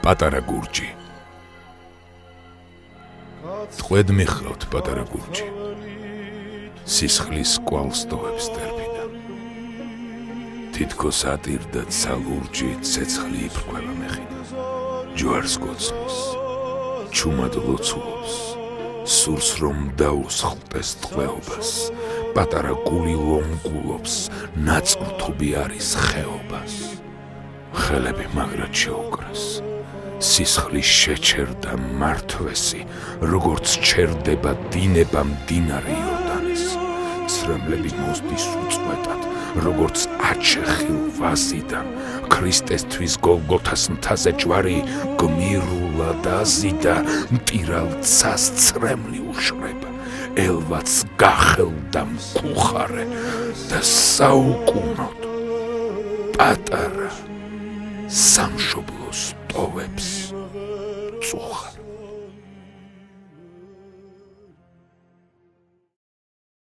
პატარა გურჯი. ტყვედ მიხავთ პატარა გურჯი. სისხლის კვალს ტოვებს ტერფიდან. თითქოს ატირდა ცალურჯი ცეცხლი იფრქვევა მეხიდან. ჯვარს გოცნის. ჩუმად ლოცულობს. სურს რომ დაუსხლტეს ტყვეობას. პატარა გული ლომკულობს, ნაწურთობი არის ხეობას. ხელები მაგრად შეუკრეს. სისხლის შეჩერდა მართვესი როგორც ჩერდება დინება მდინარე იორდანეს. ცრემლები მოსდის უწყვეტად როგორც აჩეხილ ვაზიდან. ქრისტესთვის გოლგოთას მთაზე ჯვარი გმირულა დაზიდა მტირალ ცას ცრემლი უშრება ელვაც გახელდა მკუხარე და საუკუნოდ პატარა სამშობლოს ტოვებს წუხარ